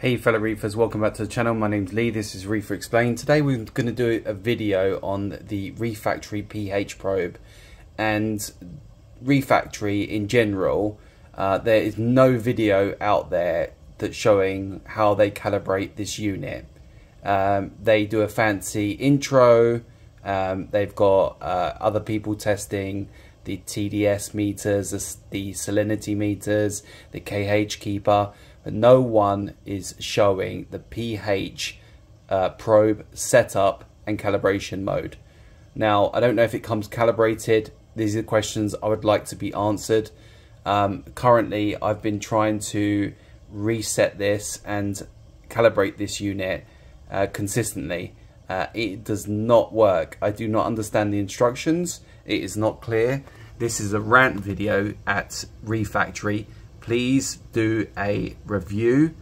Hey fellow reefers, welcome back to the channel. My name's Lee, this is Reefer Explained. Today we're going to do a video on the Reeffactory pH probe and Reeffactory in general. Uh, there is no video out there that's showing how they calibrate this unit. Um, they do a fancy intro, um, they've got uh, other people testing the TDS meters, the salinity meters, the KH keeper no one is showing the pH uh, probe setup and calibration mode. Now, I don't know if it comes calibrated. These are the questions I would like to be answered. Um, currently, I've been trying to reset this and calibrate this unit uh, consistently. Uh, it does not work. I do not understand the instructions. It is not clear. This is a rant video at Reeffactory please do a review,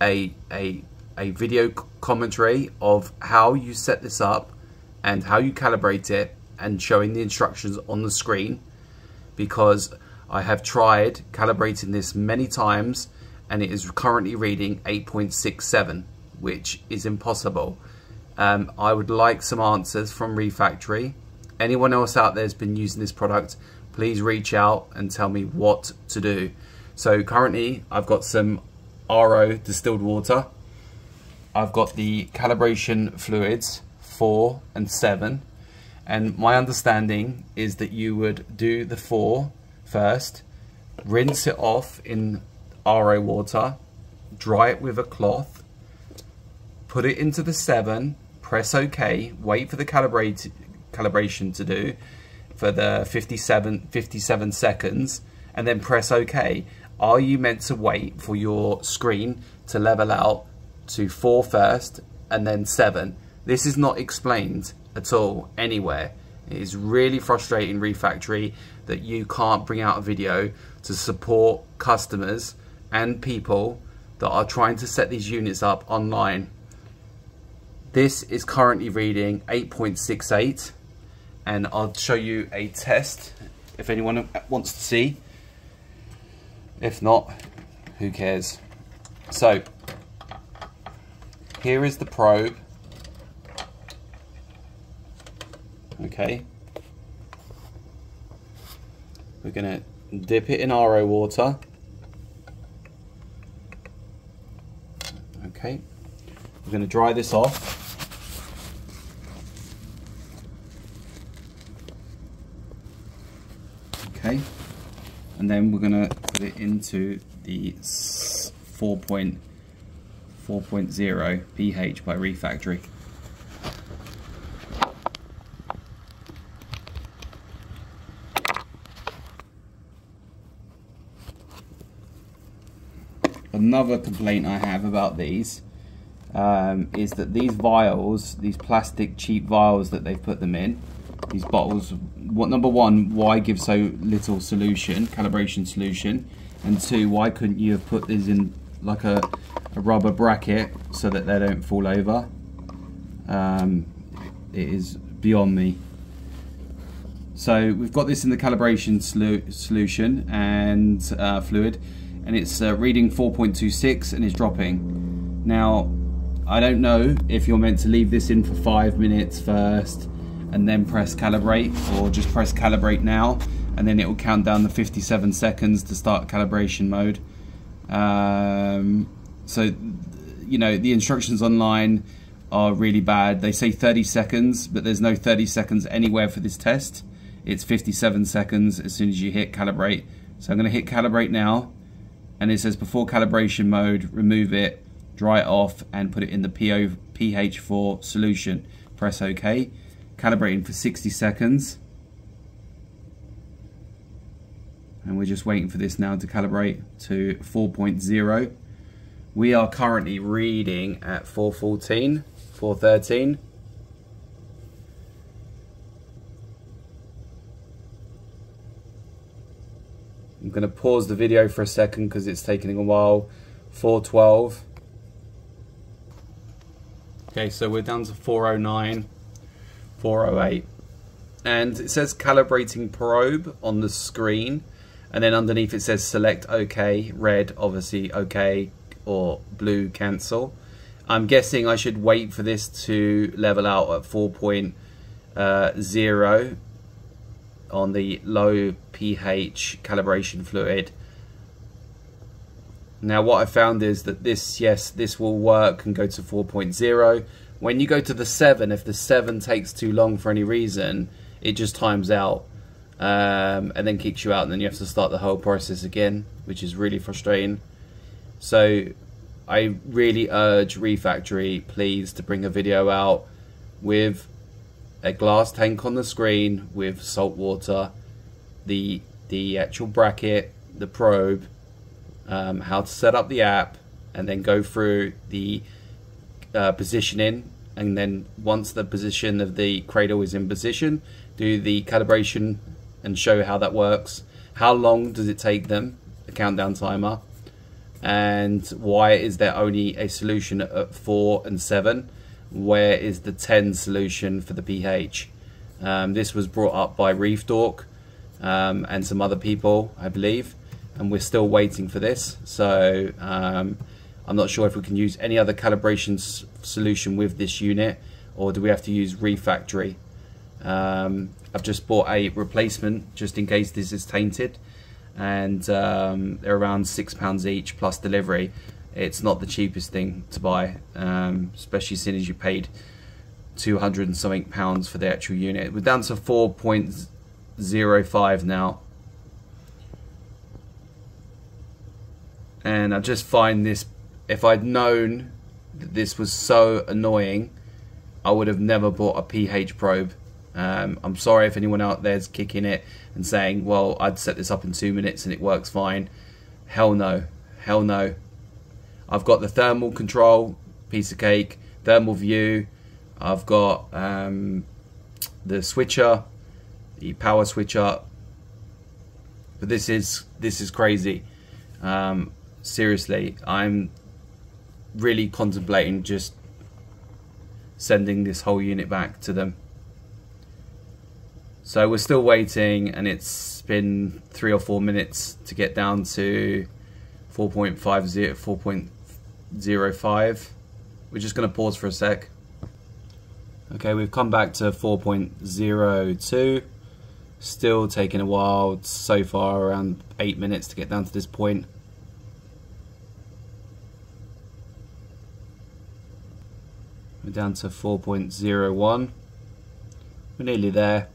a, a, a video commentary of how you set this up and how you calibrate it and showing the instructions on the screen because I have tried calibrating this many times and it is currently reading 8.67 which is impossible. Um, I would like some answers from Reeffactory. Anyone else out there has been using this product, please reach out and tell me what to do. So currently I've got some RO distilled water. I've got the calibration fluids, four and seven. And my understanding is that you would do the four first, rinse it off in RO water, dry it with a cloth, put it into the seven, press OK, wait for the calibrate, calibration to do for the 57, 57 seconds, and then press OK. Are you meant to wait for your screen to level out to 4 first and then 7? This is not explained at all anywhere. It is really frustrating Reeffactory that you can't bring out a video to support customers and people that are trying to set these units up online. This is currently reading 8.68 and I'll show you a test if anyone wants to see. If not, who cares? So, here is the probe. Okay. We're going to dip it in RO water. Okay. We're going to dry this off. Okay and then we're going to put it into the 4.4.0 pH by Reeffactory. Another complaint I have about these um, is that these vials, these plastic cheap vials that they've put them in, these bottles. What number one why give so little solution calibration solution? And two why couldn't you have put these in like a, a rubber bracket so that they don't fall over? Um, it is beyond me. So we've got this in the calibration solu solution and uh, fluid and it's uh, reading 4.26 and it's dropping. Now I don't know if you're meant to leave this in for five minutes first and then press calibrate or just press calibrate now and then it will count down the 57 seconds to start calibration mode. Um, so, you know, the instructions online are really bad. They say 30 seconds, but there's no 30 seconds anywhere for this test. It's 57 seconds as soon as you hit calibrate. So I'm going to hit calibrate now, and it says before calibration mode, remove it, dry it off, and put it in the PO, pH4 solution. Press OK calibrating for 60 seconds. And we're just waiting for this now to calibrate to 4.0 we are currently reading at 414 413 I'm going to pause the video for a second because it's taking a while. 412 okay so we're down to 409 408 and it says calibrating probe on the screen and then underneath it says select OK red obviously OK or blue cancel. I'm guessing I should wait for this to level out at 4.0 uh, on the low pH calibration fluid. Now what I found is that this, yes, this will work and go to 4.0. When you go to the 7, if the 7 takes too long for any reason, it just times out um, and then kicks you out and then you have to start the whole process again, which is really frustrating. So I really urge Reeffactory, please, to bring a video out with a glass tank on the screen with salt water, the the actual bracket, the probe, um, how to set up the app, and then go through the uh, positioning. And then once the position of the cradle is in position, do the calibration and show how that works. How long does it take them, the countdown timer, and why is there only a solution at 4 and 7? Where is the 10 solution for the pH? Um, this was brought up by Reef Dork um, and some other people, I believe, and we're still waiting for this. So um, I'm not sure if we can use any other calibration solution with this unit, or do we have to use Reeffactory? Um, I've just bought a replacement just in case this is tainted and um, they're around six pounds each plus delivery. It's not the cheapest thing to buy um, especially as you paid 200 and something pounds for the actual unit. We're down to 4.05 now. And I just find this if I'd known that this was so annoying I would have never bought a pH probe um, I'm sorry if anyone out there's kicking it and saying, well, I'd set this up in two minutes and it works fine. Hell no. Hell no. I've got the thermal control, piece of cake, thermal view. I've got um, the switcher, the power switcher. But this is this is crazy. Um, seriously, I'm really contemplating just sending this whole unit back to them. So we're still waiting and it's been three or four minutes to get down to 4.50, 4.05. We're just going to pause for a sec. Okay, we've come back to 4.02. Still taking a while, so far around 8 minutes to get down to this point. We're down to 4.01. We're nearly there.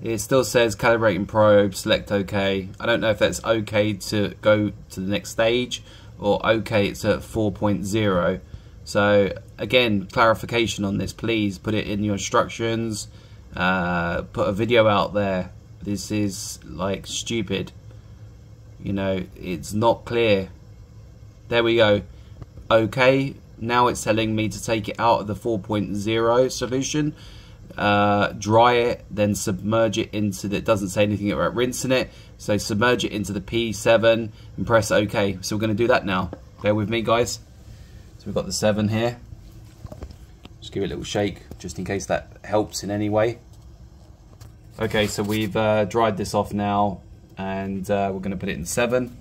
It still says calibrating probe, select OK. I don't know if that's OK to go to the next stage or OK it's at 4.0. So again, clarification on this, please put it in your instructions. Uh, put a video out there. This is like stupid. You know, it's not clear. There we go. Okay, now it's telling me to take it out of the 4.0 solution uh, dry it, then submerge it into the, it doesn't say anything about rinsing it, so submerge it into the P7 and press OK. So we're going to do that now. Bear with me guys. So we've got the 7 here. Just give it a little shake just in case that helps in any way. Okay, so we've uh, dried this off now and uh, we're going to put it in 7.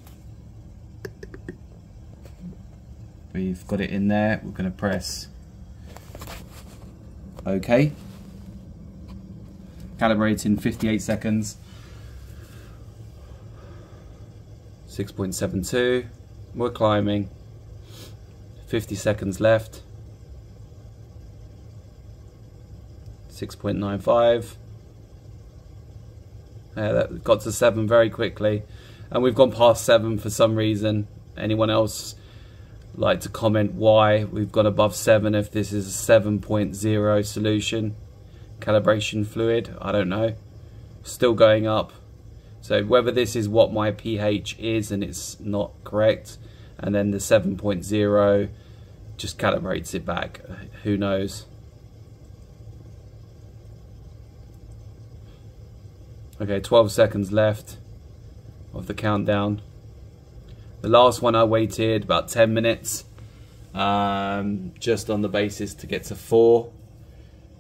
We've got it in there. We're going to press OK. Calibrating 58 seconds. 6.72 we're climbing. 50 seconds left. 6.95 yeah, that got to 7 very quickly. And we've gone past 7 for some reason. Anyone else like to comment why we've gone above 7 if this is a 7.0 solution calibration fluid, I don't know. Still going up. So whether this is what my pH is and it's not correct, and then the 7.0 just calibrates it back, who knows. Okay, 12 seconds left of the countdown. The last one I waited about 10 minutes, um, just on the basis to get to 4.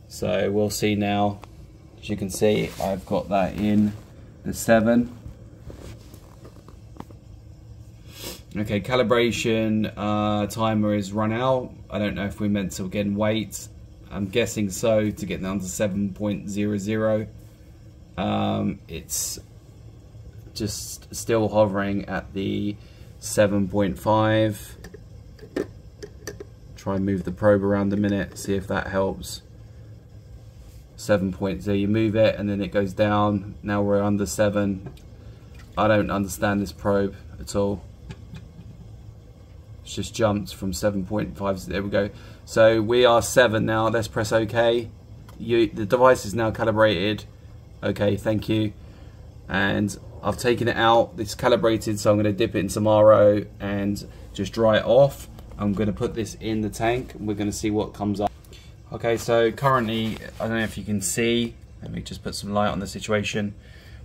So we'll see now. As you can see, I've got that in the 7. Okay, calibration uh, timer is run out. I don't know if we're meant to again wait. I'm guessing so to get down to 7.00. Um, it's just still hovering at the 7.5. Try and move the probe around a minute, see if that helps. 7.0, you move it and then it goes down. Now we're under 7. I don't understand this probe at all. It's just jumped from 7.5, there we go. So we are 7 now, let's press OK. You, the device is now calibrated. Okay, thank you. And I've taken it out, it's calibrated, so I'm going to dip it in some and just dry it off. I'm going to put this in the tank and we're going to see what comes up. Okay, so currently, I don't know if you can see, let me just put some light on the situation.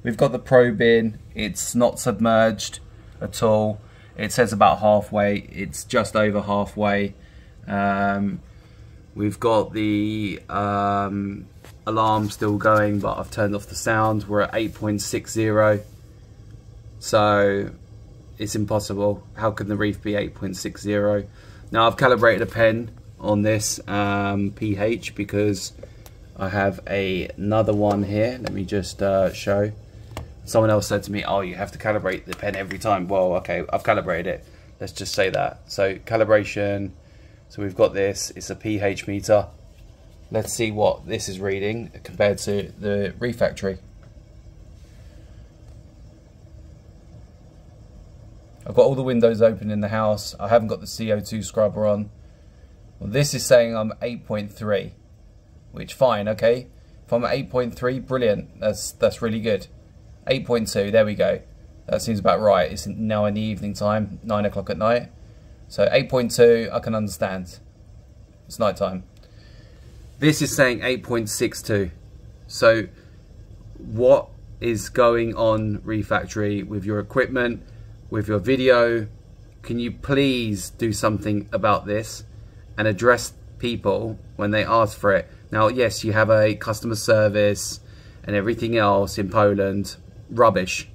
We've got the probe in, it's not submerged at all. It says about halfway, it's just over halfway. Um, we've got the um, alarm still going, but I've turned off the sound. We're at 8.60. So it's impossible. How can the reef be 8.60? Now I've calibrated a pen on this um, pH because I have a, another one here. Let me just uh, show. Someone else said to me, oh, you have to calibrate the pen every time. Well, okay, I've calibrated it. Let's just say that. So calibration, so we've got this, it's a pH meter. Let's see what this is reading compared to the Reeffactory. I've got all the windows open in the house. I haven't got the CO2 scrubber on. Well, this is saying I'm 8.3, which fine, okay. If I'm at 8.3, brilliant. That's that's really good. 8.2, there we go. That seems about right. It's now in the evening time, 9 o'clock at night. So 8.2, I can understand. It's night time. This is saying 8.62. So what is going on Reeffactory with your equipment? with your video. Can you please do something about this and address people when they ask for it? Now, yes, you have a customer service and everything else in Poland. Rubbish.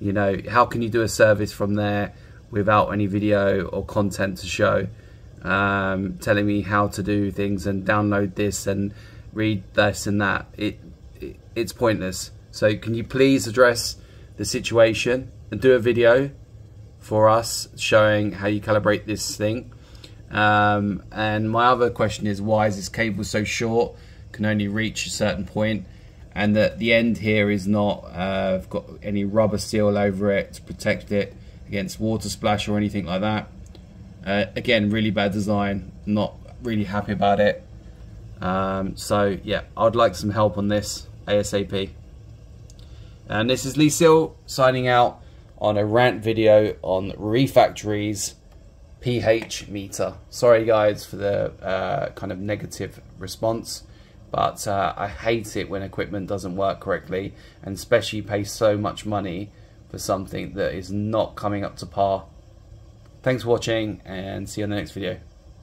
You know, how can you do a service from there without any video or content to show? Um, telling me how to do things and download this and read this and that. It, it it's pointless. So can you please address the situation and do a video for us showing how you calibrate this thing. Um, and my other question is why is this cable so short? Can only reach a certain point, and that the end here is not uh, got any rubber seal over it to protect it against water splash or anything like that. Uh, again, really bad design. Not really happy about it. Um, so yeah, I'd like some help on this ASAP. And this is Lee Seal signing out on a rant video on Reeffactory's pH meter. Sorry guys for the uh, kind of negative response, but uh, I hate it when equipment doesn't work correctly and especially pay so much money for something that is not coming up to par. Thanks for watching and see you on the next video.